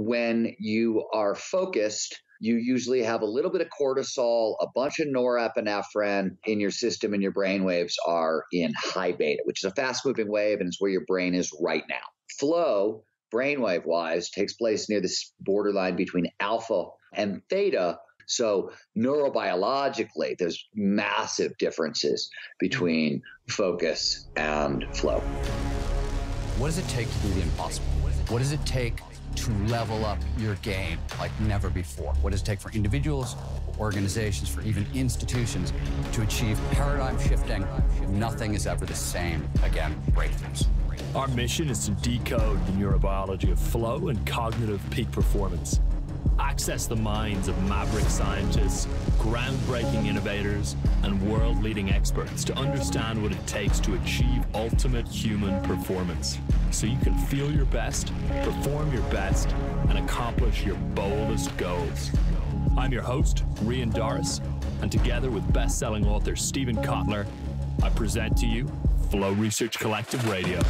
when you are focused, you usually have a little bit of cortisol, a bunch of norepinephrine in your system, and your brain waves are in high beta, which is a fast moving wave and it's where your brain is right now. Flow, brainwave wise, takes place near this borderline between alpha and theta. So, neurobiologically, there's massive differences between focus and flow. What does it take to do the impossible? What does it take to level up your game like never before? What does it take for individuals, organizations, for even institutions to achieve paradigm shifting? Nothing is ever the same again, breakthroughs. Our mission is to decode the neurobiology of flow and cognitive peak performance. Access the minds of maverick scientists, groundbreaking innovators, and world leading experts to understand what it takes to achieve ultimate human performance so you can feel your best, perform your best, and accomplish your boldest goals. I'm your host, Rian Doris, and together with best selling author Steven Kotler, I present to you Flow Research Collective Radio.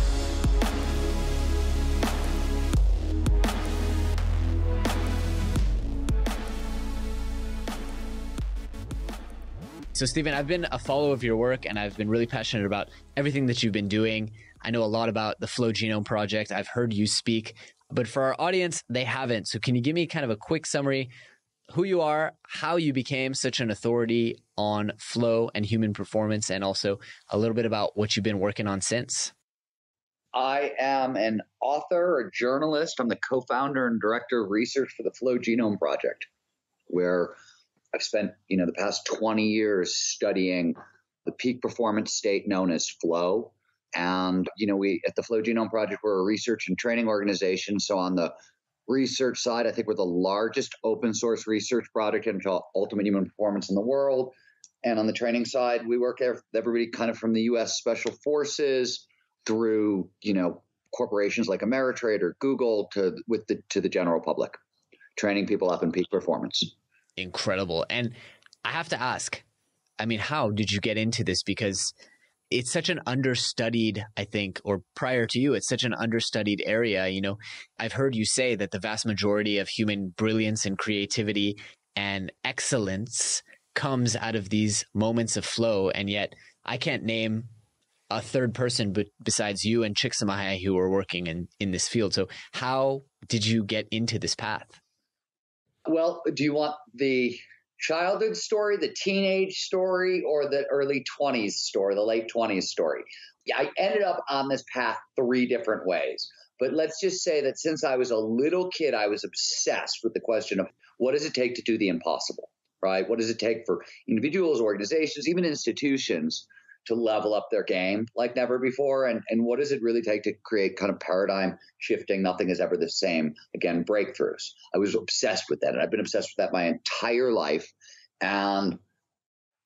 So, Steven, I've been a follower of your work and I've been really passionate about everything that you've been doing. I know a lot about the Flow Genome Project. I've heard you speak, but for our audience, they haven't. So, can you give me kind of a quick summary who you are, how you became such an authority on flow and human performance, and also a little bit about what you've been working on since? I am an author, a journalist. I'm the co founder and director of research for the Flow Genome Project, where I've spent, you know, the past 20 years studying the peak performance state known as flow. And, you know, we at the Flow Genome Project, we're a research and training organization. So on the research side, I think we're the largest open source research project into ultimate human performance in the world. And on the training side, we work with everybody kind of from the US Special Forces through, you know, corporations like Ameritrade or Google to with the to the general public, training people up in peak performance incredible. And I have to ask, I mean, how did you get into this? Because it's such an understudied, I think, or prior to you, it's such an understudied area. You know, I've heard you say that the vast majority of human brilliance and creativity and excellence comes out of these moments of flow. And yet I can't name a third person but besides you and Csikszentmihalyi who are working in, in this field. So how did you get into this path? Well, do you want the childhood story, the teenage story, or the early 20s story, the late 20s story? I ended up on this path three different ways. But let's just say that since I was a little kid, I was obsessed with the question of what does it take to do the impossible, right? What does it take for individuals, organizations, even institutions to level up their game like never before? And, and what does it really take to create kind of paradigm shifting? Nothing is ever the same. Again, breakthroughs. I was obsessed with that. And I've been obsessed with that my entire life. And,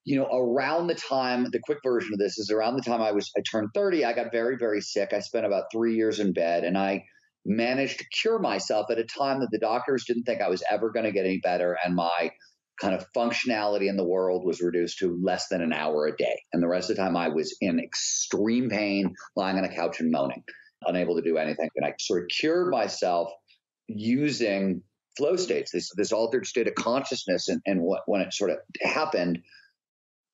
you know, around the time, the quick version of this is around the time I was, I turned 30, I got very, very sick. I spent about three years in bed and I managed to cure myself at a time that the doctors didn't think I was ever going to get any better. And my kind of functionality in the world was reduced to less than an hour a day. And the rest of the time I was in extreme pain, lying on a couch and moaning, unable to do anything. And I sort of cured myself using flow states, this, this altered state of consciousness. And, and what, when it sort of happened,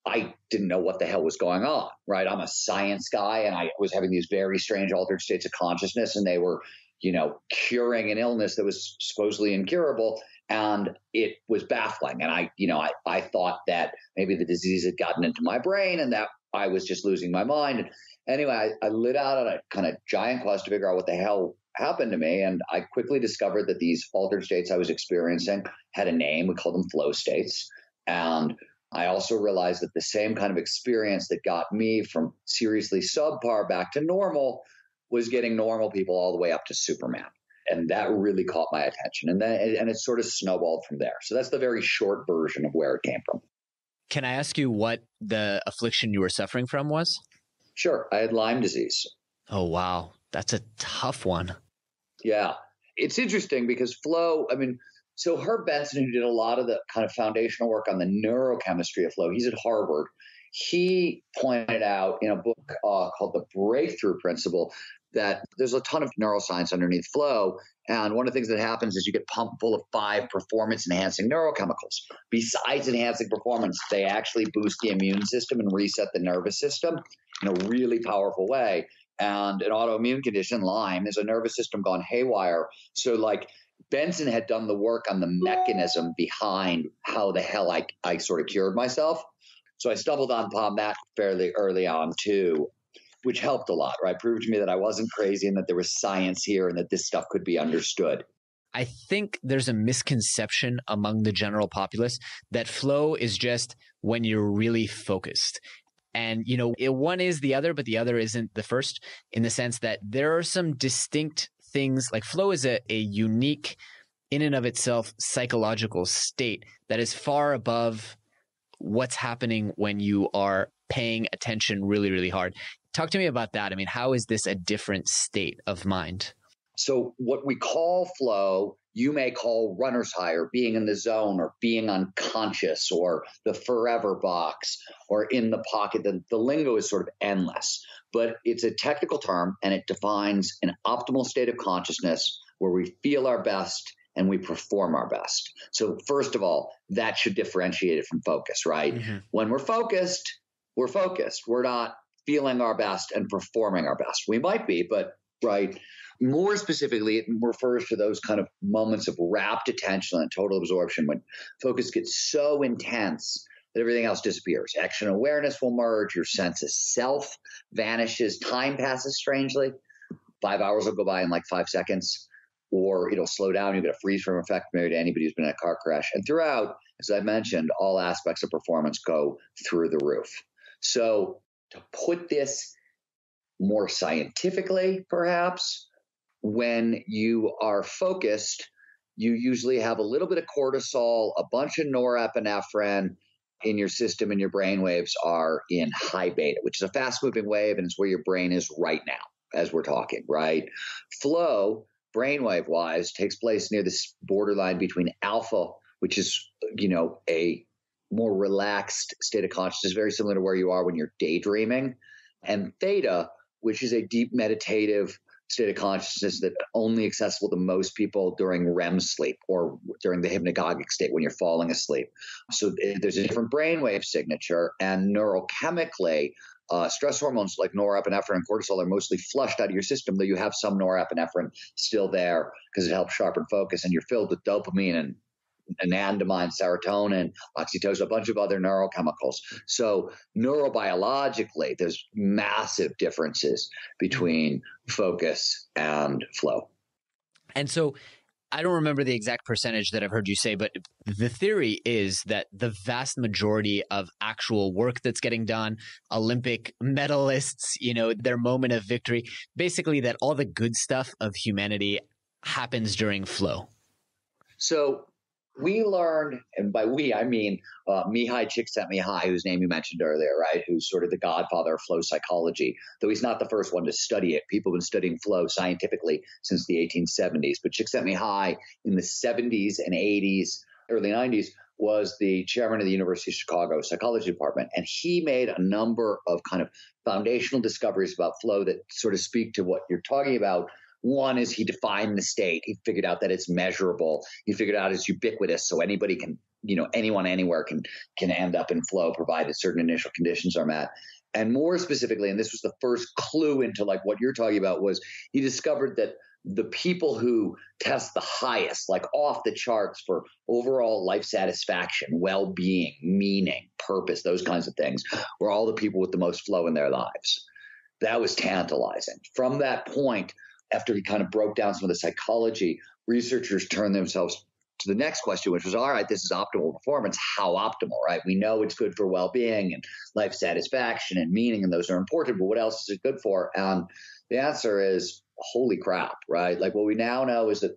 I didn't know what the hell was going on, right? I'm a science guy and I was having these very strange altered states of consciousness and they were, you know, curing an illness that was supposedly incurable and it was baffling. And I, you know, I, I thought that maybe the disease had gotten into my brain and that I was just losing my mind. Anyway, I, I lit out on a kind of giant quest to figure out what the hell happened to me. And I quickly discovered that these altered states I was experiencing had a name. We called them flow states. And I also realized that the same kind of experience that got me from seriously subpar back to normal was getting normal people all the way up to Superman and that really caught my attention. And then and it sort of snowballed from there. So that's the very short version of where it came from. Can i ask you what the affliction you were suffering from was? Sure. I had lyme disease. Oh wow. That's a tough one. Yeah. It's interesting because flow i mean so herb benson who did a lot of the kind of foundational work on the neurochemistry of flow he's at harvard he pointed out in a book uh, called The Breakthrough Principle that there's a ton of neuroscience underneath flow. And one of the things that happens is you get pumped full of five performance enhancing neurochemicals. Besides enhancing performance, they actually boost the immune system and reset the nervous system in a really powerful way. And an autoimmune condition, Lyme, is a nervous system gone haywire. So, like, Benson had done the work on the mechanism behind how the hell I, I sort of cured myself. So I stumbled upon that fairly early on too which helped a lot, right? Proved to me that I wasn't crazy and that there was science here and that this stuff could be understood. I think there's a misconception among the general populace that flow is just when you're really focused. And, you know, it, one is the other, but the other isn't the first in the sense that there are some distinct things like flow is a, a unique, in and of itself, psychological state that is far above what's happening when you are paying attention really, really hard. Talk to me about that. I mean, how is this a different state of mind? So, what we call flow, you may call runner's high or being in the zone or being unconscious or the forever box or in the pocket. The, the lingo is sort of endless, but it's a technical term and it defines an optimal state of consciousness where we feel our best and we perform our best. So, first of all, that should differentiate it from focus, right? Mm-hmm. When we're focused, we're focused. We're not feeling our best and performing our best. We might be, but right. More specifically, it refers to those kind of moments of rapt attention and total absorption when focus gets so intense that everything else disappears. Action awareness will merge, your sense of self vanishes, time passes strangely. Five hours will go by in like five seconds, or it'll slow down. You'll get a freeze frame effect, maybe to anybody who's been in a car crash. And throughout, as I mentioned, all aspects of performance go through the roof. So to put this more scientifically, perhaps, when you are focused, you usually have a little bit of cortisol, a bunch of norepinephrine in your system, and your brain waves are in high beta, which is a fast moving wave, and it's where your brain is right now as we're talking, right? Flow, brainwave wise, takes place near this borderline between alpha, which is, you know, a more relaxed state of consciousness, very similar to where you are when you're daydreaming, and theta, which is a deep meditative state of consciousness that only accessible to most people during REM sleep or during the hypnagogic state when you're falling asleep. So eh, there's a different brainwave signature, and neurochemically, uh, stress hormones like norepinephrine and cortisol are mostly flushed out of your system, though you have some norepinephrine still there because it helps sharpen focus, and you're filled with dopamine and anandamide, serotonin, oxytocin, a bunch of other neurochemicals. So neurobiologically, there's massive differences between focus and flow. And so I don't remember the exact percentage that I've heard you say, but the theory is that the vast majority of actual work that's getting done, Olympic medalists, you know, their moment of victory, basically that all the good stuff of humanity happens during flow. So we learned, and by we, I mean uh, Mihaly Csikszentmihalyi, whose name you mentioned earlier, right? Who's sort of the godfather of flow psychology, though he's not the first one to study it. People have been studying flow scientifically since the 1870s. But Csikszentmihalyi in the 70s and 80s, early 90s, was the chairman of the University of Chicago Psychology Department. And he made a number of kind of foundational discoveries about flow that sort of speak to what you're talking about one is he defined the state. He figured out that it's measurable. He figured out it's ubiquitous, so anybody can, you know, anyone anywhere can can end up in flow provided certain initial conditions are met. And more specifically, and this was the first clue into like what you're talking about, was he discovered that the people who test the highest, like off the charts for overall life satisfaction, well being, meaning, purpose, those kinds of things, were all the people with the most flow in their lives. That was tantalizing. From that point, after he kind of broke down some of the psychology, researchers turned themselves to the next question, which was, all right, this is optimal performance. How optimal, right? We know it's good for well-being and life satisfaction and meaning, and those are important. But what else is it good for? And the answer is, holy crap, right? Like what we now know is that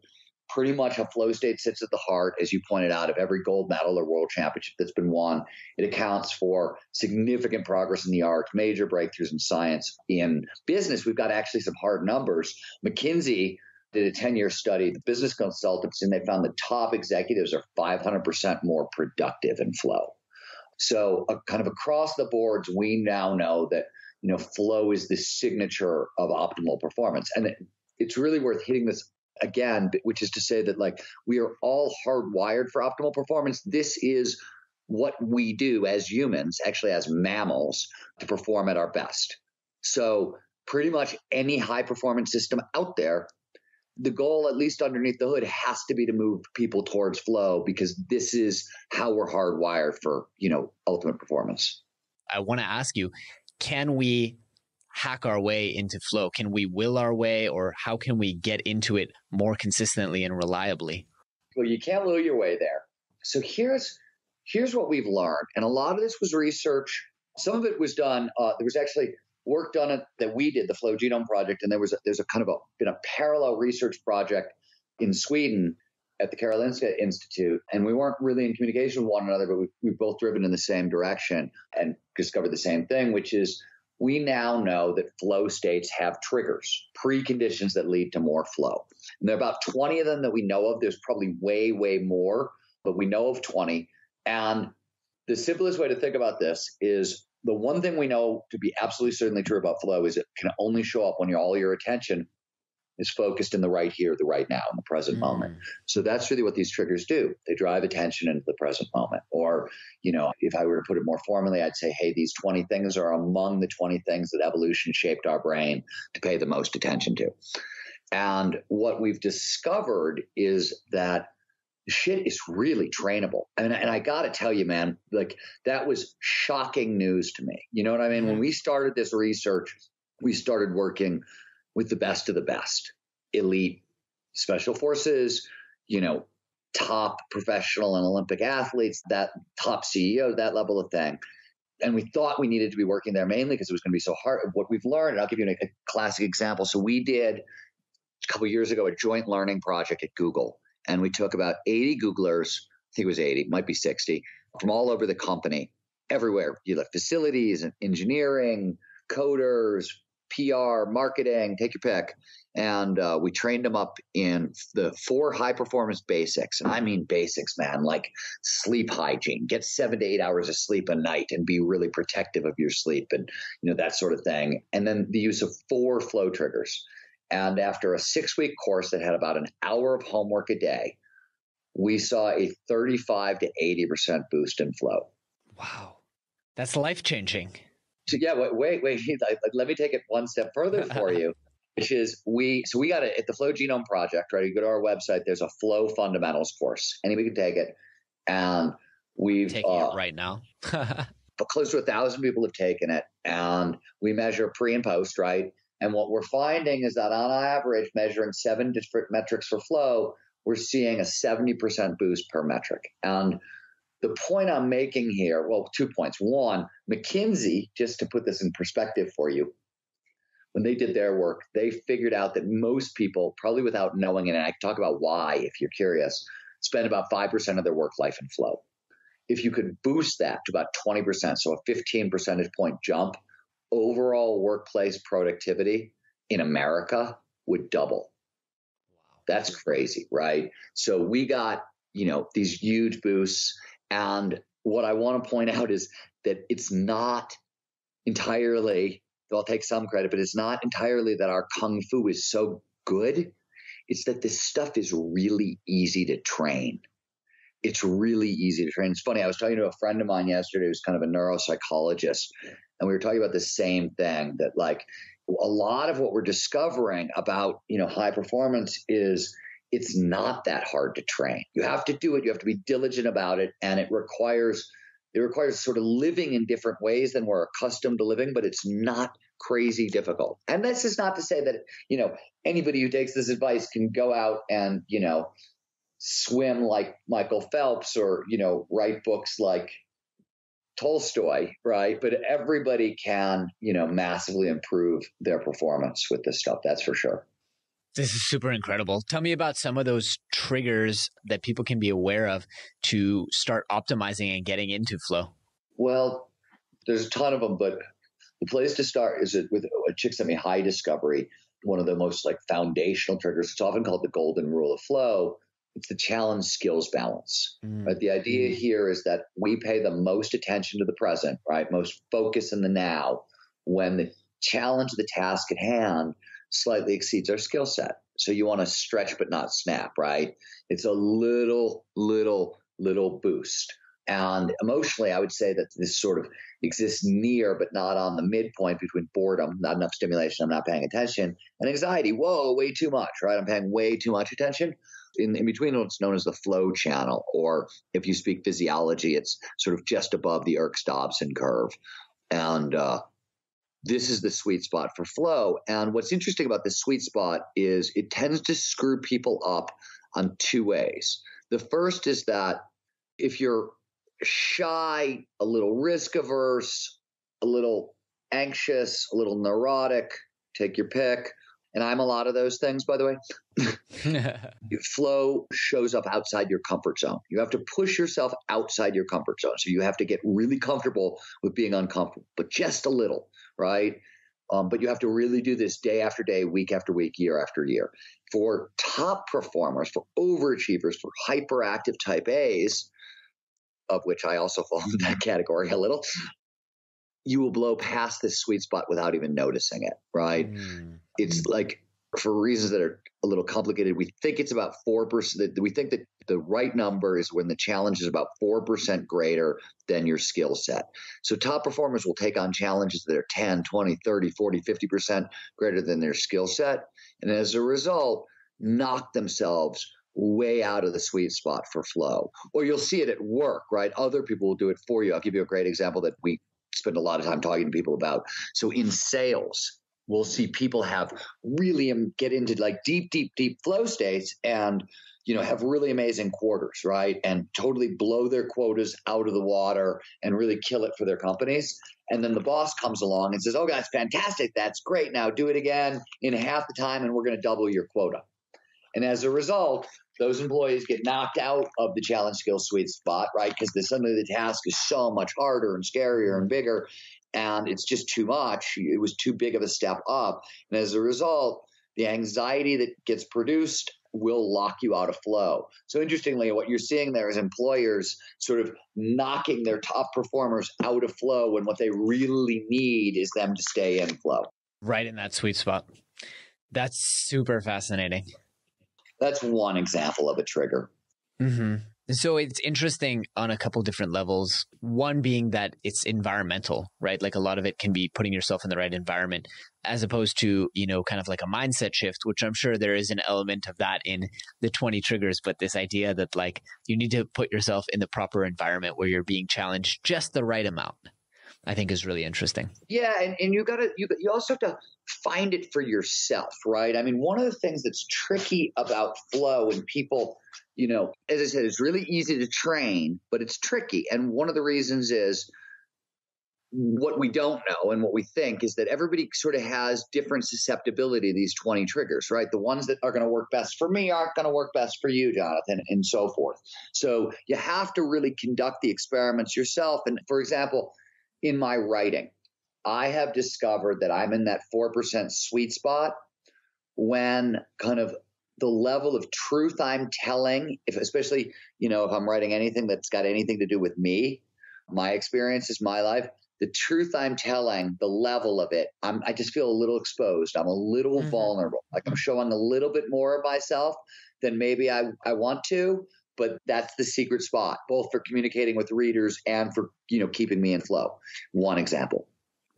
pretty much a flow state sits at the heart, as you pointed out, of every gold medal or world championship that's been won. It accounts for significant progress in the arts, major breakthroughs in science. In business, we've got actually some hard numbers. McKinsey did a 10 year study, the business consultants, and they found the top executives are 500% more productive in flow. So, uh, kind of across the boards, we now know that you know flow is the signature of optimal performance, and it, it's really worth hitting this again, which is to say that like we are all hardwired for optimal performance. This is what we do as humans, actually as mammals, to perform at our best. So pretty much any high performance system out there the goal at least underneath the hood has to be to move people towards flow because this is how we're hardwired for you know ultimate performance i want to ask you can we hack our way into flow? Can we will our way or how can we get into it more consistently and reliably? Well you can't will your way there. So here's here's what we've learned and a lot of this was research. Some of it was done uh, there was actually work done it that we did, the Flow Genome Project, and there was a, there's a kind of a been a parallel research project in Sweden at the Karolinska Institute, and we weren't really in communication with one another, but we, we've both driven in the same direction and discovered the same thing, which is we now know that flow states have triggers, preconditions that lead to more flow. And there are about 20 of them that we know of. There's probably way, way more, but we know of 20. And the simplest way to think about this is the one thing we know to be absolutely certainly true about flow is it can only show up when you, all your attention is focused in the right here, the right now, in the present mm. moment. So that's really what these triggers do. They drive attention into the present moment. Or, you know, if I were to put it more formally, I'd say, hey, these 20 things are among the 20 things that evolution shaped our brain to pay the most attention to. And what we've discovered is that shit is really trainable. And, and I got to tell you, man, like that was shocking news to me. You know what I mean? Mm-hmm. When we started this research, we started working with the best of the best elite special forces, you know, top professional and Olympic athletes, that top CEO, that level of thing. And we thought we needed to be working there mainly because it was going to be so hard. What we've learned, and I'll give you a, a classic example. So we did a couple years ago a joint learning project at Google and we took about 80 Googlers, I think it was 80, might be 60, from all over the company, everywhere. You look facilities, and engineering, coders, PR, marketing, take your pick. And uh, we trained them up in the four high performance basics. And I mean basics, man, like sleep hygiene, get seven to eight hours of sleep a night and be really protective of your sleep and, you know, that sort of thing. And then the use of four flow triggers. And after a six week course that had about an hour of homework a day, we saw a 35 to 80% boost in flow. Wow. That's life changing. So, yeah, wait, wait, wait. Let me take it one step further for you, which is we, so we got it at the Flow Genome Project, right? You go to our website, there's a flow fundamentals course. Anybody can take it. And we've taking uh, it right now. but close to a thousand people have taken it. And we measure pre and post, right? And what we're finding is that on average, measuring seven different metrics for flow, we're seeing a 70% boost per metric. And the point I'm making here, well, two points. One, McKinsey, just to put this in perspective for you, when they did their work, they figured out that most people, probably without knowing it, and I can talk about why if you're curious, spend about 5% of their work life in flow. If you could boost that to about 20%, so a 15 percentage point jump, overall workplace productivity in America would double. Wow. That's crazy, right? So we got, you know, these huge boosts. And what I want to point out is that it's not entirely, though I'll take some credit, but it's not entirely that our kung fu is so good. It's that this stuff is really easy to train. It's really easy to train. It's funny. I was talking to a friend of mine yesterday who's kind of a neuropsychologist, and we were talking about the same thing that like a lot of what we're discovering about you know high performance is it's not that hard to train you have to do it you have to be diligent about it and it requires it requires sort of living in different ways than we're accustomed to living but it's not crazy difficult and this is not to say that you know anybody who takes this advice can go out and you know swim like michael phelps or you know write books like Tolstoy, right? But everybody can, you know, massively improve their performance with this stuff. That's for sure. This is super incredible. Tell me about some of those triggers that people can be aware of to start optimizing and getting into flow. Well, there's a ton of them, but the place to start is with a Csikszentmihalyi high discovery. One of the most like foundational triggers. It's often called the golden rule of flow, it's the challenge skills balance. Mm. Right? The idea here is that we pay the most attention to the present, right? Most focus in the now when the challenge of the task at hand slightly exceeds our skill set. So you want to stretch but not snap, right? It's a little, little, little boost. And emotionally, I would say that this sort of exists near but not on the midpoint between boredom, not enough stimulation, I'm not paying attention, and anxiety. Whoa, way too much, right? I'm paying way too much attention. In, in between what's known as the flow channel, or if you speak physiology, it's sort of just above the Yerkes Dodson curve. And uh, this is the sweet spot for flow. And what's interesting about this sweet spot is it tends to screw people up on two ways. The first is that if you're shy, a little risk averse, a little anxious, a little neurotic, take your pick. And I'm a lot of those things, by the way. Flow shows up outside your comfort zone. You have to push yourself outside your comfort zone. So you have to get really comfortable with being uncomfortable, but just a little, right? Um, but you have to really do this day after day, week after week, year after year. For top performers, for overachievers, for hyperactive type A's, of which I also fall into that category a little, you will blow past this sweet spot without even noticing it, right? Mm. It's like for reasons that are a little complicated, we think it's about 4%. We think that the right number is when the challenge is about 4% greater than your skill set. So top performers will take on challenges that are 10, 20, 30, 40, 50% greater than their skill set. And as a result, knock themselves way out of the sweet spot for flow. Or you'll see it at work, right? Other people will do it for you. I'll give you a great example that we spend a lot of time talking to people about. So in sales, we'll see people have really get into like deep, deep, deep flow states and you know have really amazing quarters, right? And totally blow their quotas out of the water and really kill it for their companies. And then the boss comes along and says, "Oh, that's fantastic! That's great! Now do it again in half the time, and we're going to double your quota." And as a result, those employees get knocked out of the challenge skill sweet spot, right? Because suddenly the task is so much harder and scarier and bigger, and it's just too much. It was too big of a step up. And as a result, the anxiety that gets produced will lock you out of flow. So interestingly, what you're seeing there is employers sort of knocking their top performers out of flow when what they really need is them to stay in flow. Right in that sweet spot. That's super fascinating. That's one example of a trigger. Mm-hmm. So it's interesting on a couple different levels. One being that it's environmental, right? Like a lot of it can be putting yourself in the right environment as opposed to, you know, kind of like a mindset shift, which I'm sure there is an element of that in the 20 triggers, but this idea that like you need to put yourself in the proper environment where you're being challenged just the right amount. I think is really interesting. Yeah, and, and you gotta you you also have to find it for yourself, right? I mean, one of the things that's tricky about flow and people, you know, as I said, it's really easy to train, but it's tricky. And one of the reasons is what we don't know and what we think is that everybody sort of has different susceptibility to these 20 triggers, right? The ones that are going to work best for me aren't going to work best for you, Jonathan, and so forth. So you have to really conduct the experiments yourself. And for example, in my writing, I have discovered that I'm in that 4% sweet spot when kind of the level of truth I'm telling, if especially, you know, if I'm writing anything that's got anything to do with me, my experiences, my life, the truth I'm telling, the level of it, I'm, I just feel a little exposed. I'm a little mm-hmm. vulnerable. Like I'm showing a little bit more of myself than maybe I, I want to, but that's the secret spot, both for communicating with readers and for, you know, keeping me in flow. One example.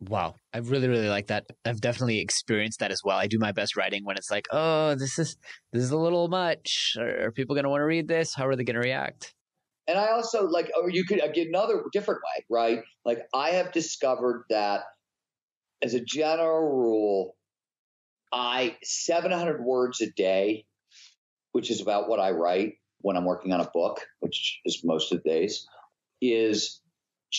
Wow. I really, really like that. I've definitely experienced that as well. I do my best writing when it's like, oh, this is this is a little much. Are, are people going to want to read this? How are they going to react? And I also like, or you could get another different way, right? Like I have discovered that as a general rule, I 700 words a day, which is about what I write when I'm working on a book, which is most of the days, is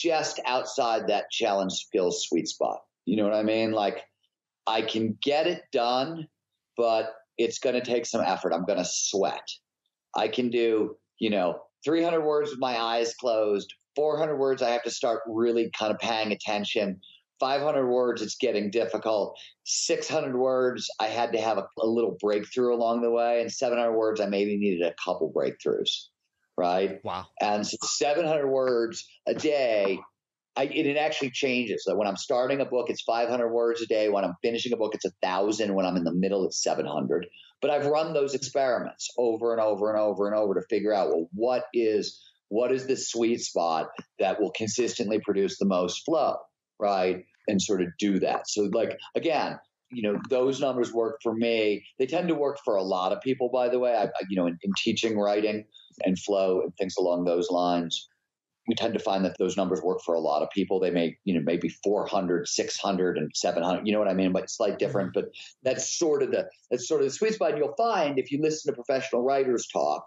just outside that challenge skills sweet spot. You know what I mean? Like I can get it done, but it's going to take some effort. I'm going to sweat. I can do, you know, 300 words with my eyes closed, 400 words I have to start really kind of paying attention, 500 words, it's getting difficult. 600 words, I had to have a, a, little breakthrough along the way. And 700 words, I maybe needed a couple breakthroughs. Right. Wow. And so 700 words a day, I, it, it actually changes. Like when I'm starting a book, it's 500 words a day. When I'm finishing a book, it's a thousand. When I'm in the middle, it's 700. But I've run those experiments over and over and over and over to figure out, well, what is what is the sweet spot that will consistently produce the most flow, right? And sort of do that. So, like, again, you know, those numbers work for me. They tend to work for a lot of people, by the way. I, you know, in, in teaching writing and flow and things along those lines, we tend to find that those numbers work for a lot of people. They may, you know, maybe 400, 600 and 700, you know what I mean? But slight mm-hmm. different, but that's sort of the, that's sort of the sweet spot. And you'll find if you listen to professional writers talk,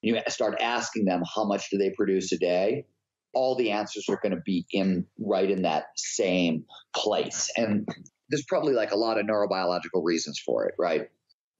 you start asking them how much do they produce a day all the answers are going to be in right in that same place and there's probably like a lot of neurobiological reasons for it right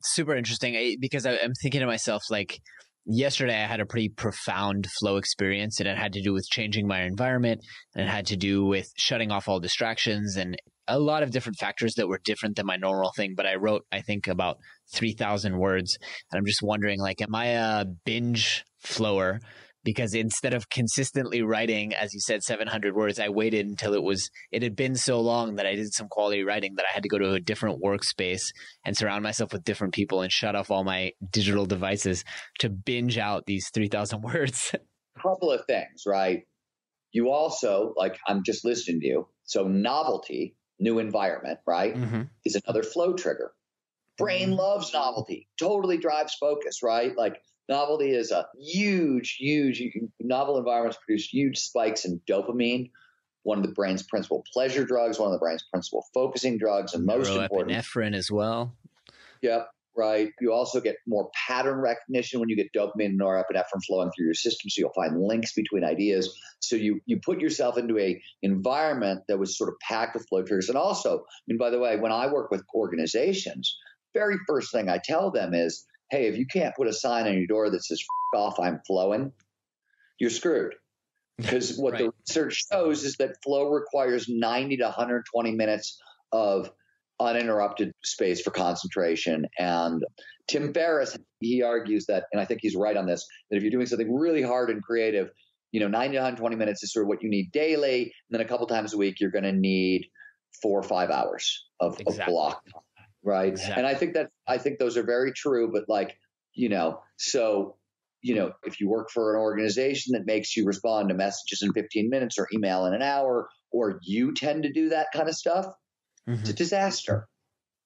super interesting eh, because i'm thinking to myself like yesterday i had a pretty profound flow experience and it had to do with changing my environment and it had to do with shutting off all distractions and a lot of different factors that were different than my normal thing, but I wrote, I think, about 3,000 words. And I'm just wondering, like, am I a binge flower? Because instead of consistently writing, as you said, 700 words, I waited until it was, it had been so long that I did some quality writing that I had to go to a different workspace and surround myself with different people and shut off all my digital devices to binge out these 3,000 words. Couple of things, right? You also, like, I'm just listening to you. So, novelty new environment, right, mm-hmm. is another flow trigger. Brain mm-hmm. loves novelty, totally drives focus, right? Like novelty is a huge, huge, novel environments produce huge spikes in dopamine, one of the brain's principal pleasure drugs, one of the brain's principal focusing drugs, and most important, epinephrine as well. Yep, right? You also get more pattern recognition when you get dopamine and norepinephrine flowing through your system. So you'll find links between ideas. So you you put yourself into a environment that was sort of packed with flow triggers. And also, I mean, by the way, when I work with organizations, very first thing I tell them is, hey, if you can't put a sign on your door that says off, I'm flowing, you're screwed. Because what right. the research shows is that flow requires 90 to 120 minutes of uninterrupted space for concentration. And Tim Ferriss, he argues that, and I think he's right on this, that if you're doing something really hard and creative, you know, 90 to 120 minutes is sort of what you need daily. And then a couple times a week, you're going to need four or five hours of, exactly. of block, right? Exactly. And I think that, I think those are very true, but like, you know, so, you know, if you work for an organization that makes you respond to messages in 15 minutes or email in an hour, or you tend to do that kind of stuff, Mm-hmm. It's a disaster.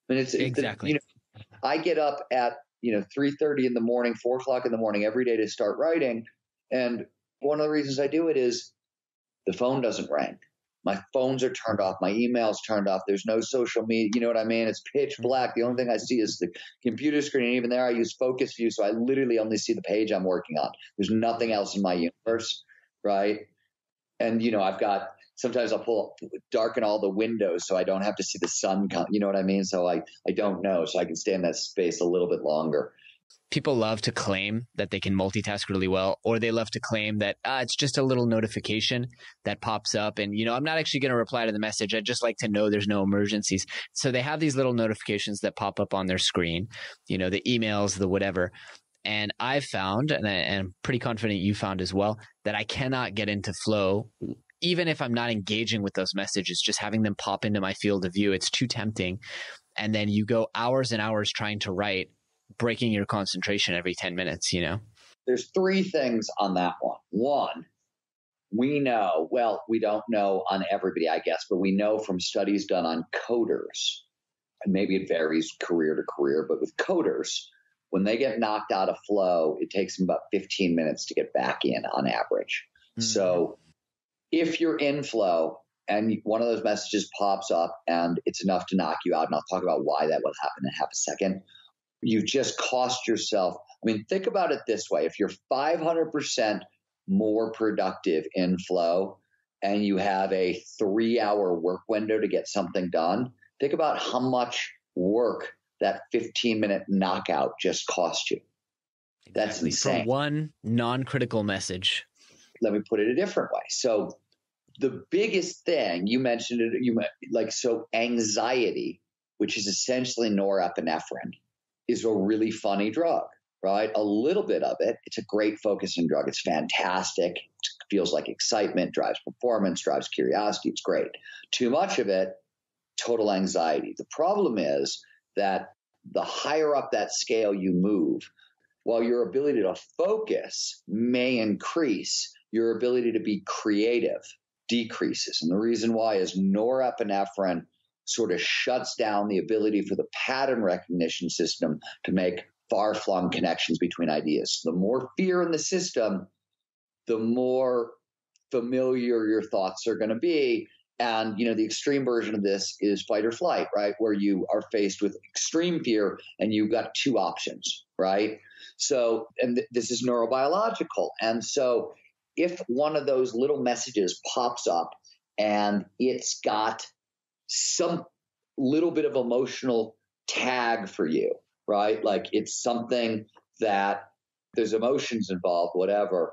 I mean, it's exactly. It's, you know, I get up at you know three thirty in the morning, four o'clock in the morning every day to start writing, and one of the reasons I do it is the phone doesn't ring. My phones are turned off. My emails turned off. There's no social media. You know what I mean? It's pitch mm-hmm. black. The only thing I see is the computer screen. even there, I use focus view, so I literally only see the page I'm working on. There's nothing else in my universe, right? And you know, I've got sometimes I'll pull darken all the windows so I don't have to see the sun come. You know what I mean? So I I don't know, so I can stay in that space a little bit longer. People love to claim that they can multitask really well, or they love to claim that ah, it's just a little notification that pops up, and you know I'm not actually going to reply to the message. I just like to know there's no emergencies. So they have these little notifications that pop up on their screen, you know, the emails, the whatever. And I've found, and, I, am pretty confident you found as well, that I cannot get into flow even if I'm not engaging with those messages, just having them pop into my field of view, it's too tempting. And then you go hours and hours trying to write, breaking your concentration every 10 minutes, you know? There's three things on that one. One, we know, well, we don't know on everybody, I guess, but we know from studies done on coders, and maybe it varies career to career, but with coders, when they get knocked out of flow, it takes them about 15 minutes to get back in on average. Mm-hmm. So if you're in flow and one of those messages pops up and it's enough to knock you out, and I'll talk about why that will happen in half a second, you've just cost yourself. I mean, think about it this way if you're 500% more productive in flow and you have a three hour work window to get something done, think about how much work that 15 minute knockout just cost you. That's exactly. insane. From one non critical message let me put it a different way. So the biggest thing you mentioned it, you like so anxiety, which is essentially norepinephrine, is a really funny drug, right? A little bit of it, it's a great focusing drug. It's fantastic. It feels like excitement, drives performance, drives curiosity. It's great. Too much of it, total anxiety. The problem is that the higher up that scale you move, while your ability to focus may increase, your ability to be creative decreases. And the reason why is norepinephrine sort of shuts down the ability for the pattern recognition system to make far flung connections between ideas. The more fear in the system, the more familiar your thoughts are going to be. And, you know, the extreme version of this is fight or flight, right? Where you are faced with extreme fear and you've got two options, right? So, and th- this is neurobiological. And so if one of those little messages pops up and it's got some little bit of emotional tag for you, right? Like it's something that there's emotions involved, whatever,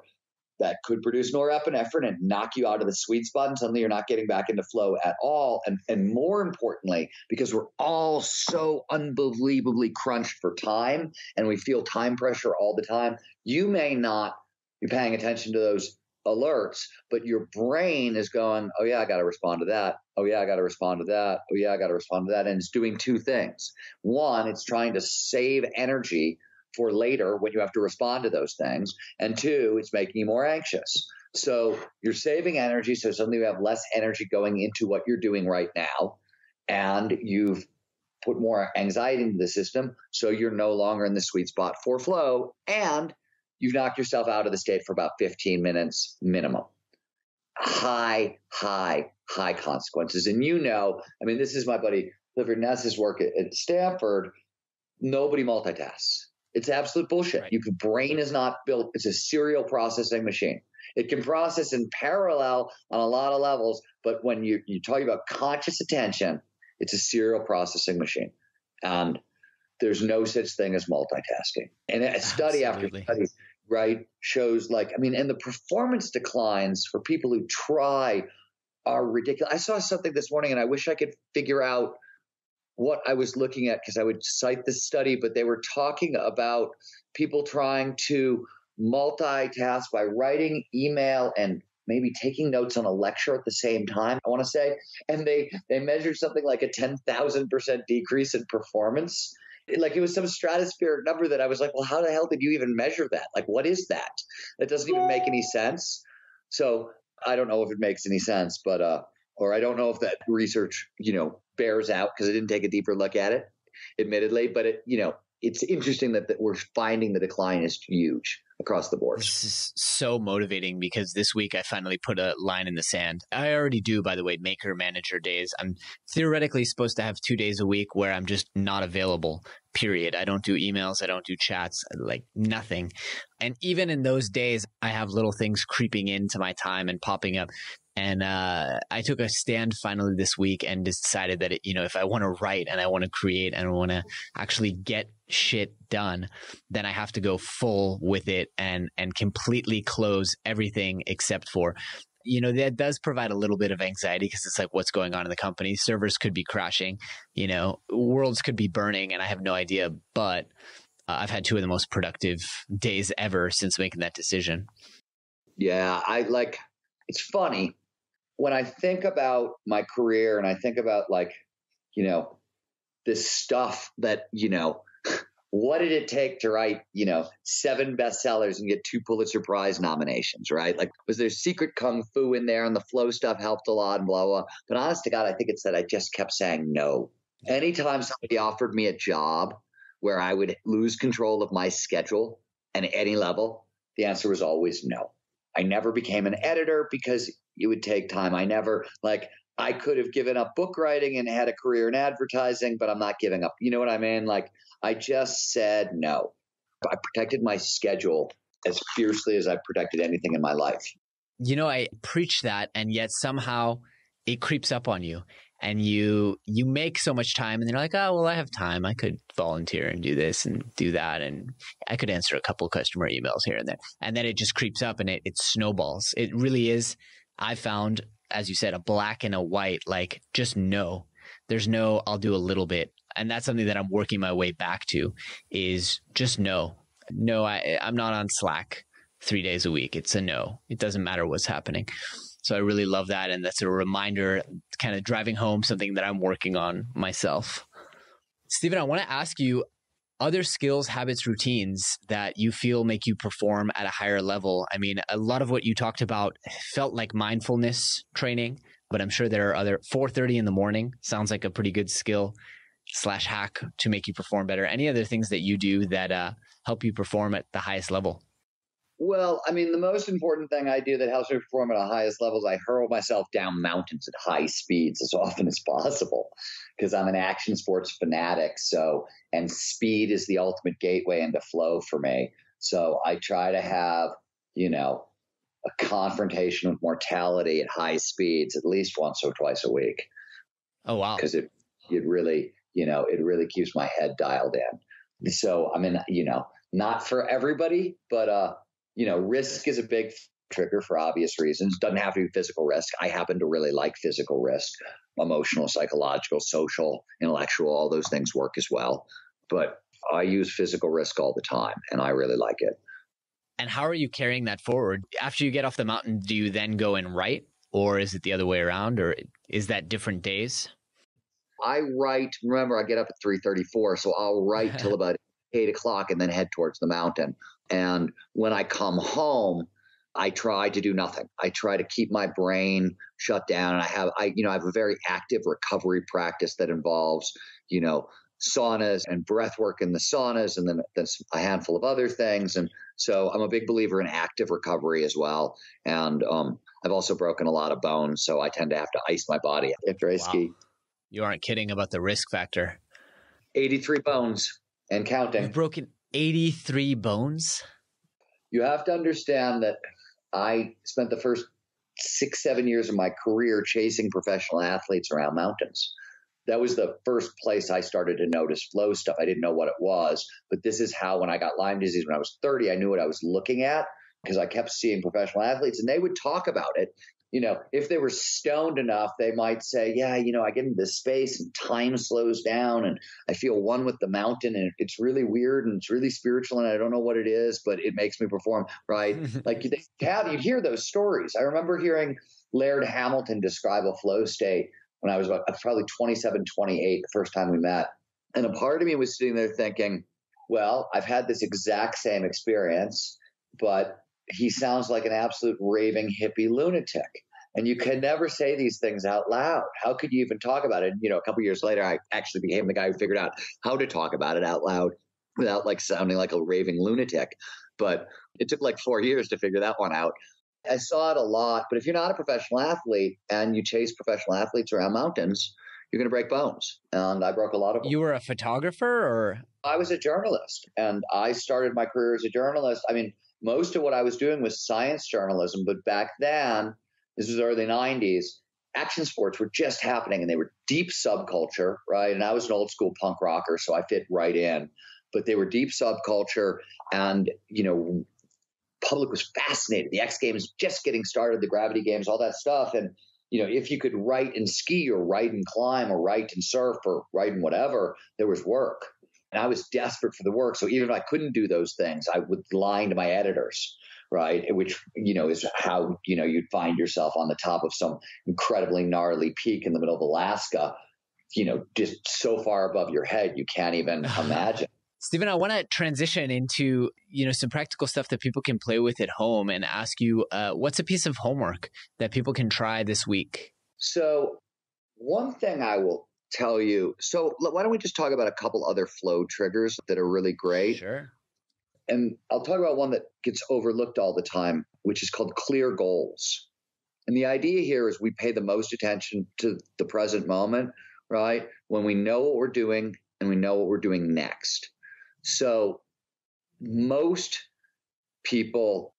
that could produce norepinephrine and knock you out of the sweet spot and suddenly you're not getting back into flow at all. And and more importantly, because we're all so unbelievably crunched for time and we feel time pressure all the time, you may not be paying attention to those alerts, but your brain is going, oh, yeah, I got to respond to that. Oh, yeah, I got to respond to that. Oh, yeah, I got to respond to that. And it's doing two things. One, it's trying to save energy for later when you have to respond to those things. And two, it's making you more anxious. So you're saving energy. So suddenly you have less energy going into what you're doing right now. And you've put more anxiety into the system. So you're no longer in the sweet spot for flow. And you've knocked yourself out of the state for about 15 minutes minimum. High, high, high consequences. And you know, I mean, this is my buddy Clifford Nass's work at, at Stanford. Nobody multitasks. It's absolute bullshit. Right. Your brain is not built, it's a serial processing machine. It can process in parallel on a lot of levels, but when you, you're talking about conscious attention, it's a serial processing machine. And there's no such thing as multitasking. And a study Absolutely. after study right, shows like, I mean, and the performance declines for people who try are ridiculous. I saw something this morning and I wish I could figure out what I was looking at because I would cite the study, but they were talking about people trying to multitask by writing email and maybe taking notes on a lecture at the same time i want to say and they they measured something like a 10,000% decrease in performance like it was some stratospheric number that I was like, well, how the hell did you even measure that? Like, what is that? That doesn't even make any sense. So I don't know if it makes any sense, but uh, or I don't know if that research, you know, bears out because I didn't take a deeper look at it, admittedly. But it, you know, it's interesting that, that we're finding the decline is huge across the board. This is so motivating because this week I finally put a line in the sand. I already do, by the way, maker manager days. I'm theoretically supposed to have two days a week where I'm just not available, period. I don't do emails, I don't do chats, like nothing. And even in those days, I have little things creeping into my time and popping up. And uh, I took a stand finally this week and decided that, it, you know, if I want to write and I want to create and I want to actually get shit done, then I have to go full with it and and completely close everything except for you know that does provide a little bit of anxiety because it's like what's going on in the company? Servers could be crashing you know worlds could be burning and i have no idea but uh, i've had two of the most productive days ever since making that decision. Yeah i like it's funny. When i think about my career and i think about like you know this stuff that you know what did it take to write, you know, seven bestsellers and get two Pulitzer Prize nominations, right? Like, was there secret kung fu in there and the flow stuff helped a lot and blah, blah. But honest to God, I think it's that I just kept saying no. Anytime somebody offered me a job where I would lose control of my schedule and at any level, the answer was always no. I never became an editor because it would take time. I never, like, I could have given up book writing and had a career in advertising, but I'm not giving up. You know what I mean? Like, I just said no. I protected my schedule as fiercely as I've protected anything in my life. You know, I preach that, and yet somehow it creeps up on you and you you make so much time and you're like oh well i have time i could volunteer and do this and do that and i could answer a couple customer emails here and there and then it just creeps up and it, it snowballs it really is i found as you said, a black and a white, like just no. There's no, I'll do a little bit. And that's something that I'm working my way back to is just no. No, I, I'm not on Slack three days a week. It's a no. It doesn't matter what's happening. So I really love that. And that's a reminder, kind of driving home something that I'm working on myself. Steven, I want to ask you other skills, habits, routines that you feel make you perform at a higher level. I mean, a lot of what you talked about felt like mindfulness training, but I'm sure there are other 4:30 in the morning sounds like a pretty good skill slash hack to make you perform better. Any other things that you do that uh, help you perform at the highest level? Well, I mean, the most important thing I do that helps me perform at the highest levels, I hurl myself down mountains at high speeds as often as possible because I'm an action sports fanatic. So, and speed is the ultimate gateway into flow for me. So I try to have, you know, a confrontation with mortality at high speeds at least once or twice a week. Oh, wow. Because it, it really, you know, it really keeps my head dialed in. So, I mean, you know, not for everybody, but, uh, you know, risk is a big trigger for obvious reasons. Doesn't have to be physical risk. I happen to really like physical risk, emotional, psychological, social, intellectual, all those things work as well. But I use physical risk all the time and I really like it. And how are you carrying that forward? After you get off the mountain, do you then go and write? Or is it the other way around? Or is that different days? I write, remember I get up at 334, so I'll write till about eight o'clock and then head towards the mountain. And when I come home, I try to do nothing. I try to keep my brain shut down. And I have, I, you know, I have a very active recovery practice that involves, you know, saunas and breath work in the saunas and then, then a handful of other things. And so I'm a big believer in active recovery as well. And um, I've also broken a lot of bones. So I tend to have to ice my body after I wow. ski. You aren't kidding about the risk factor. 83 bones and counting. You've broken 83 bones? You have to understand that I spent the first six, seven years of my career chasing professional athletes around mountains. That was the first place I started to notice flow stuff. I didn't know what it was, but this is how, when I got Lyme disease when I was 30, I knew what I was looking at because I kept seeing professional athletes and they would talk about it you know, if they were stoned enough, they might say, yeah, you know, I get into this space and time slows down and I feel one with the mountain and it's really weird and it's really spiritual and I don't know what it is, but it makes me perform, right? like you have, you'd hear those stories. I remember hearing Laird Hamilton describe a flow state when I was about uh, probably 27, 28, the first time we met. And a part of me was sitting there thinking, well, I've had this exact same experience, but he sounds like an absolute raving hippie lunatic. And you can never say these things out loud. How could you even talk about it? And, you know, a couple years later, I actually became the guy who figured out how to talk about it out loud without like sounding like a raving lunatic. But it took like four years to figure that one out. I saw it a lot. But if you're not a professional athlete and you chase professional athletes around mountains, you're going to break bones. And I broke a lot of them. You were a photographer or? I was a journalist and I started my career as a journalist. I mean, most of what I was doing was science journalism, but back then, this was early 90s, action sports were just happening and they were deep subculture, right? And I was an old school punk rocker, so I fit right in. But they were deep subculture and, you know, public was fascinated. The X Games just getting started, the Gravity Games, all that stuff. And, you know, if you could write and ski or write and climb or write and surf or write and whatever, there was work. And I was desperate for the work. So even if I couldn't do those things, I would lie to my editors, right? Which, you know, is how, you know, you'd find yourself on the top of some incredibly gnarly peak in the middle of Alaska, you know, just so far above your head, you can't even imagine. Steven, I want to transition into you know some practical stuff that people can play with at home, and ask you uh, what's a piece of homework that people can try this week. So, one thing I will tell you. So why don't we just talk about a couple other flow triggers that are really great? Sure. And I'll talk about one that gets overlooked all the time, which is called clear goals. And the idea here is we pay the most attention to the present moment, right? When we know what we're doing and we know what we're doing next. So most people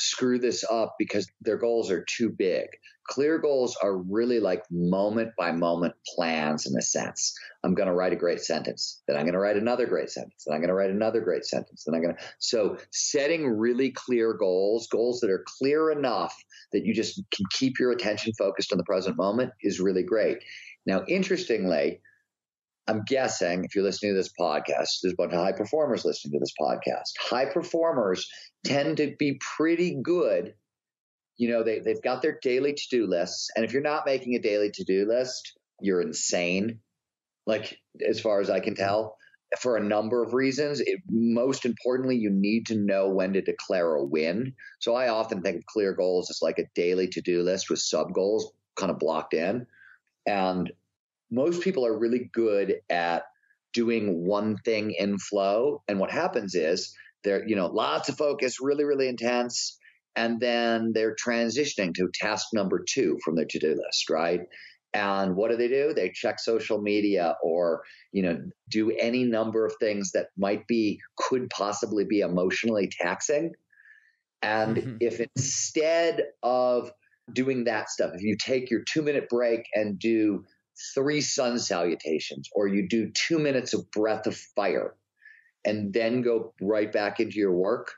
screw this up because their goals are too big. Clear goals are really like moment by moment plans in a sense. I'm going to write a great sentence, then I'm going to write another great sentence, then I'm going to write another great sentence, then I'm going to. So setting really clear goals, goals that are clear enough that you just can keep your attention focused on the present moment is really great. Now, interestingly, I'm guessing if you're listening to this podcast, there's a bunch of high performers listening to this podcast. High performers tend to be pretty good. You know, they, they've got their daily to do lists. And if you're not making a daily to do list, you're insane. Like, as far as I can tell, for a number of reasons. It, most importantly, you need to know when to declare a win. So I often think of clear goals as like a daily to do list with sub goals kind of blocked in. And most people are really good at doing one thing in flow. And what happens is they're, you know, lots of focus, really, really intense. And then they're transitioning to task number two from their to do list, right? And what do they do? They check social media or, you know, do any number of things that might be, could possibly be emotionally taxing. And mm-hmm. if instead of doing that stuff, if you take your two minute break and do three sun salutations, or you do two minutes of breath of fire, and then go right back into your work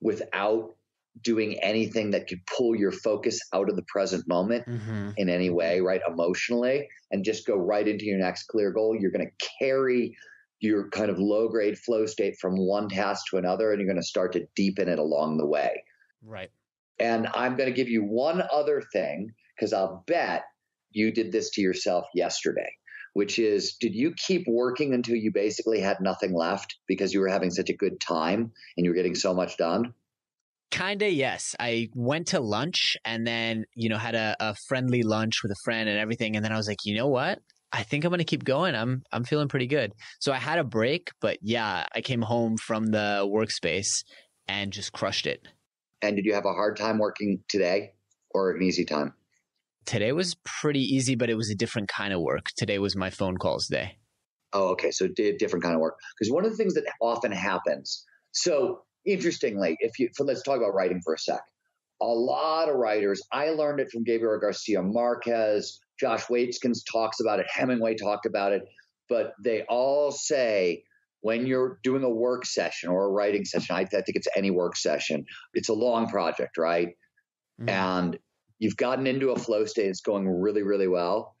without doing anything that could pull your focus out of the present moment mm-hmm. in any way, right? Emotionally, and just go right into your next clear goal. You're going to carry your kind of low grade flow state from one task to another, and you're going to start to deepen it along the way. Right. And I'm going to give you one other thing because I'll bet you did this to yourself yesterday, which is did you keep working until you basically had nothing left because you were having such a good time and you were getting so much done? Kinda, yes. I went to lunch and then, you know, had a, a friendly lunch with a friend and everything. And then I was like, you know what? I think I'm going to keep going. I'm I'm feeling pretty good. So I had a break, but yeah, I came home from the workspace and just crushed it. And did you have a hard time working today or an easy time? Today was pretty easy, but it was a different kind of work. Today was my phone calls day. Oh, okay. So different kind of work. Because one of the things that often happens. So interestingly, if you, for, let's talk about writing for a sec. A lot of writers, I learned it from Gabriel Garcia Marquez. Josh Waitzkin talks about it. Hemingway talked about it. But they all say when you're doing a work session or a writing session, I, I think it's any work session, it's a long project, right? Mm-hmm. And you've gotten into a flow state, it's going really, really well.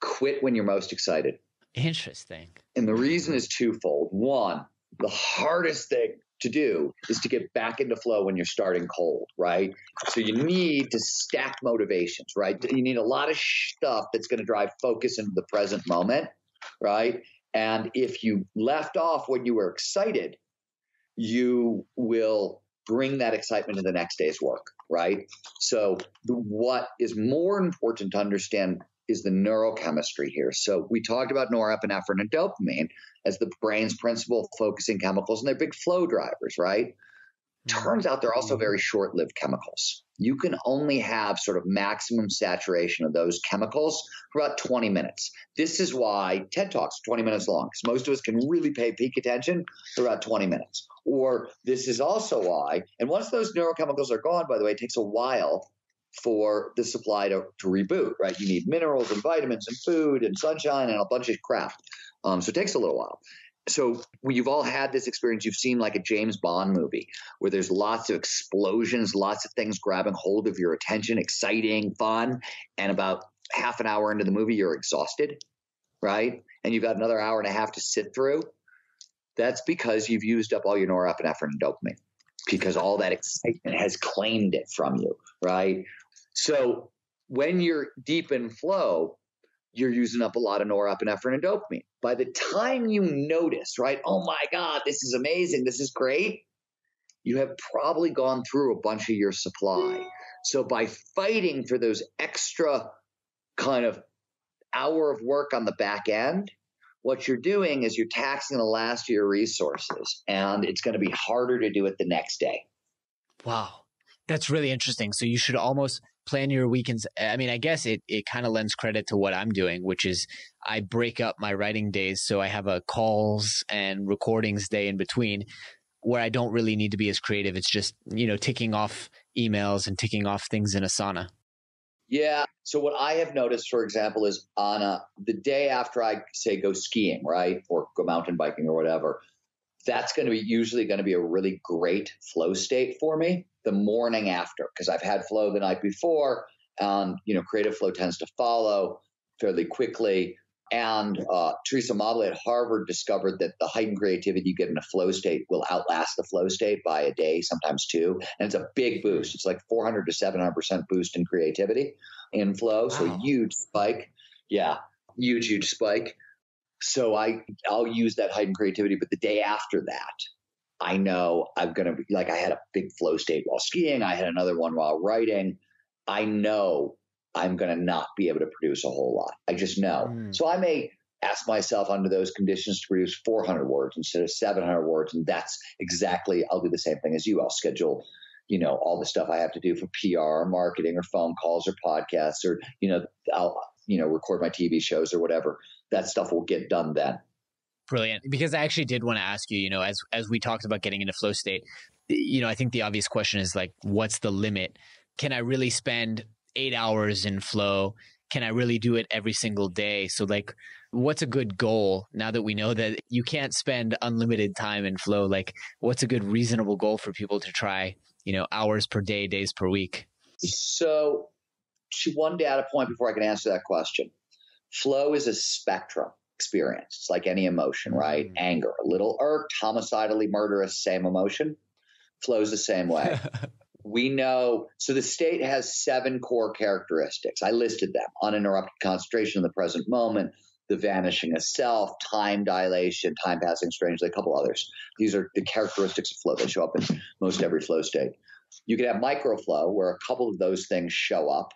Quit when you're most excited. Interesting. And the reason is twofold. One, the hardest thing to do is to get back into flow when you're starting cold, right? So you need to stack motivations, right? You need a lot of stuff that's going to drive focus into the present moment, right? And if you left off when you were excited, you will bring that excitement to the next day's work, right? So, what is more important to understand is the neurochemistry here. So, we talked about norepinephrine and dopamine as the brain's principal focusing chemicals, and they're big flow drivers, right? Turns out they're also very short lived chemicals. You can only have sort of maximum saturation of those chemicals for about 20 minutes. This is why TED Talks are 20 minutes long, because most of us can really pay peak attention for about 20 minutes. Or this is also why, and once those neurochemicals are gone, by the way, it takes a while for the supply to, to reboot, right? You need minerals and vitamins and food and sunshine and a bunch of crap. Um, so it takes a little while so you've all had this experience. You've seen like a james bond movie where there's lots of explosions lots of things grabbing hold of your attention exciting fun and about half an hour into the movie you're exhausted right? And you've got another hour and a half to sit through. That's because you've used up all your norepinephrine and dopamine because all that excitement has claimed it from you right? So when you're deep in flow you're using up a lot of norepinephrine and dopamine. By the time you notice, right, oh my God, this is amazing, this is great, you have probably gone through a bunch of your supply. So by fighting for those extra kind of hour of work on the back end, what you're doing is you're taxing the last of your resources and it's going to be harder to do it the next day. Wow. That's really interesting. So you should almost plan your weekends. I mean, I guess it, it kind of lends credit to what I'm doing, which is I break up my writing days. So I have a calls and recordings day in between. where I don't really need to be as creative. It's just, you know, ticking off emails and ticking off things in Asana. Yeah. So what I have noticed, for example, is on a, the day after I say go skiing, right, or go mountain biking or whatever, that's going to be usually going to be a really great flow state for me the morning after because I've had flow the night before, and you know, creative flow tends to follow fairly quickly. And uh, Teresa Amabile at Harvard discovered that the heightened creativity you get in a flow state will outlast the flow state by a day, sometimes two. And it's a big boost. It's like 400 to 700% boost in creativity in flow. Wow. So huge spike. Yeah, huge, huge spike. So I, I'll use that heightened creativity. But the day after that, I know I'm going to be like, I had a big flow state while skiing. I had another one while writing. I know I'm going to not be able to produce a whole lot. I just know. Mm. So I may ask myself under those conditions to produce 400 words instead of 700 words. And that's exactly, I'll do the same thing as you. I'll schedule, you know, all the stuff I have to do for PR or marketing or phone calls or podcasts or, you know, I'll, you know, record my TV shows or whatever. That stuff will get done then. Brilliant. Because I actually did want to ask you, you know, as, as we talked about getting into flow state, you know, I think the obvious question is like, what's the limit? Can I really spend eight hours in flow? Can I really do it every single day? So, like, what's a good goal now that we know that you can't spend unlimited time in flow? Like, what's a good, reasonable goal for people to try, you know, hours per day, days per week? So, to one data point before I can answer that question flow is a spectrum experience. It's like any emotion, right? Mm. Anger, a little irked, homicidally murderous, same emotion. Flows the same way. we know so the state has seven core characteristics. I listed them uninterrupted concentration in the present moment, the vanishing of self, time dilation, time passing strangely, a couple others. These are the characteristics of flow. They show up in most every flow state. You can have microflow where a couple of those things show up,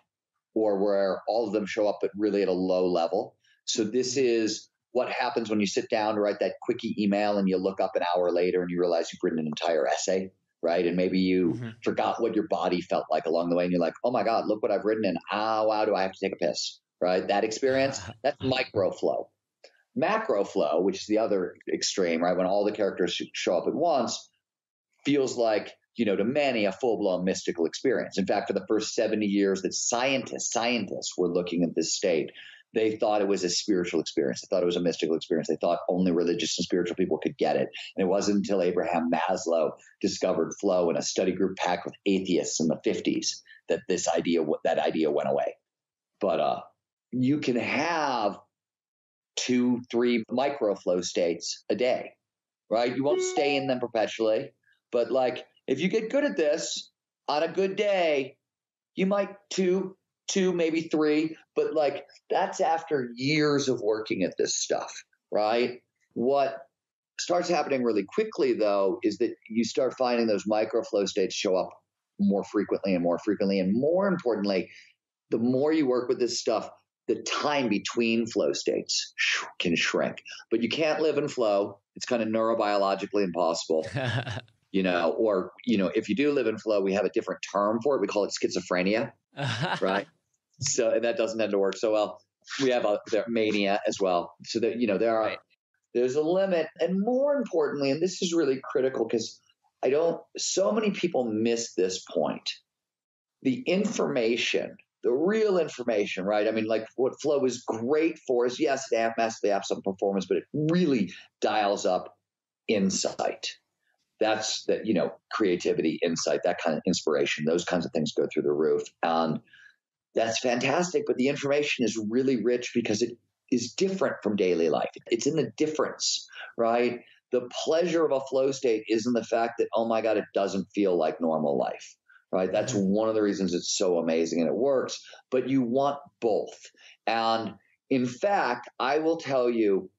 or where all of them show up but really at a low level. So this is what happens when you sit down to write that quickie email and you look up an hour later and you realize you've written an entire essay right? And maybe you mm-hmm. forgot what your body felt like along the way, and you're like, oh my God, look what I've written, and ah, wow, do I have to take a piss, right? That experience, that's micro flow. Macro flow, which is the other extreme, right? When all the characters show up at once, feels like, you know, to many, a full blown mystical experience. In fact, for the first 70 years that scientists, scientists were looking at this state, they thought it was a spiritual experience. They thought it was a mystical experience. They thought only religious and spiritual people could get it. And it wasn't until Abraham Maslow discovered flow in a study group packed with atheists in the 50s that this idea that idea went away. But uh, you can have two, three micro flow states a day, right? You won't stay in them perpetually, but like if you get good at this on a good day, you might two, two, maybe three, but like that's after years of working at this stuff, right? What starts happening really quickly though is that you start finding those microflow states show up more frequently and more frequently. And more importantly, the more you work with this stuff, the time between flow states can shrink. But you can't live in flow. It's kind of neurobiologically impossible. you know, or, you know, if you do live in flow, we have a different term for it. We call it schizophrenia, right? So and that doesn't tend to work so well. We have a mania as well. So that you know there are right. there's a limit, and more importantly, and this is really critical because I don't. So many people miss this point. The information, the real information, right? I mean, like what Flow is great for is yes, it massively apps up performance, but it really dials up insight that's that you know creativity insight that kind of inspiration those kinds of things go through the roof and that's fantastic. But the information is really rich because it is different from daily life. It's in the difference, right? The pleasure of a flow state isn't the fact that, oh my God, it doesn't feel like normal life, right? That's mm-hmm. one of the reasons it's so amazing and it works. But you want both. And in fact, I will tell you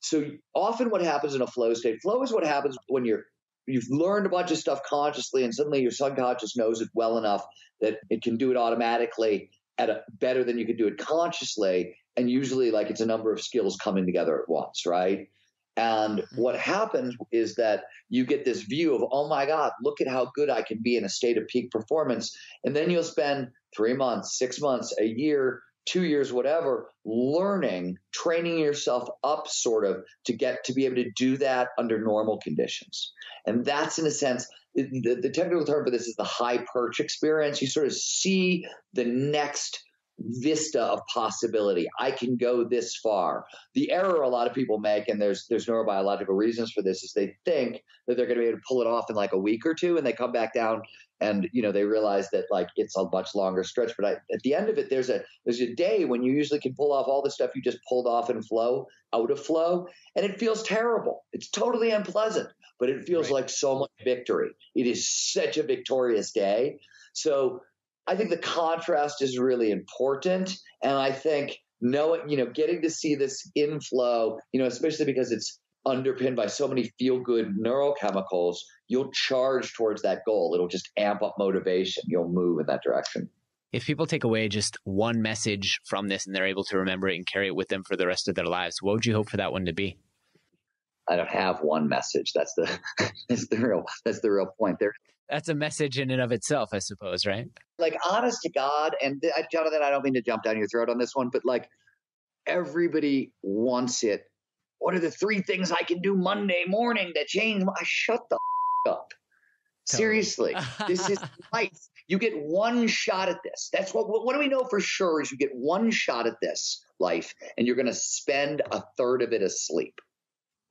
so often what happens in a flow state, flow is what happens when you're you've learned a bunch of stuff consciously and suddenly your subconscious knows it well enough that it can do it automatically at a better than you could do it consciously. And usually like it's a number of skills coming together at once right? And mm-hmm. what happens is that you get this view of oh my god look at how good i can be in a state of peak performance. And then you'll spend 3 months 6 months a year two years, whatever, learning, training yourself up sort of to get to be able to do that under normal conditions. And that's in a sense, the, the technical term for this is the high perch experience. You sort of see the next vista of possibility. I can go this far. The error a lot of people make, and there's there's neurobiological reasons for this, is they think that they're going to be able to pull it off in like a week or two, and they come back down and you know they realize that like it's a much longer stretch. But I, at the end of it, there's a there's a day when you usually can pull off all the stuff you just pulled off in flow out of flow, and it feels terrible. It's totally unpleasant, but it feels right. like so much victory. It is such a victorious day. So I think the contrast is really important. And I think knowing, you know, getting to see this inflow, you know, especially because it's underpinned by so many feel good neurochemicals, you'll charge towards that goal. It'll just amp up motivation. You'll move in that direction. If people take away just one message from this and they're able to remember it and carry it with them for the rest of their lives, what would you hope for that one to be? I don't have one message. That's the that's the real that's the real point. There that's a message in and of itself, I suppose, right? Like, honest to God, and th- Jonathan, I don't mean to jump down your throat on this one, but like, everybody wants it. What are the three things I can do Monday morning that change? My- Shut the f- up. Seriously, this is life. You get one shot at this. That's what. What do we know for sure? Is you get one shot at this life, and you're going to spend a third of it asleep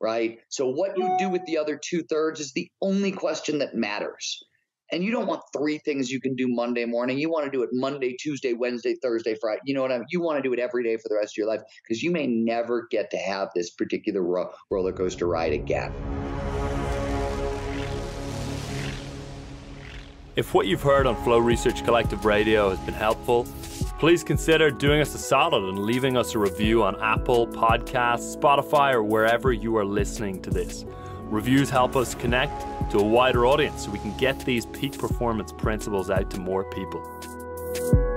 right? So what you do with the other two thirds is the only question that matters. And you don't want three things you can do Monday morning. You want to do it Monday, Tuesday, Wednesday, Thursday, Friday. You know what I mean? You want to do it every day for the rest of your life because you may never get to have this particular ro- roller coaster ride again. If what you've heard on Flow Research Collective Radio has been helpful, please consider doing us a solid and leaving us a review on Apple Podcasts, Spotify, or wherever you are listening to this. Reviews help us connect to a wider audience so we can get these peak performance principles out to more people.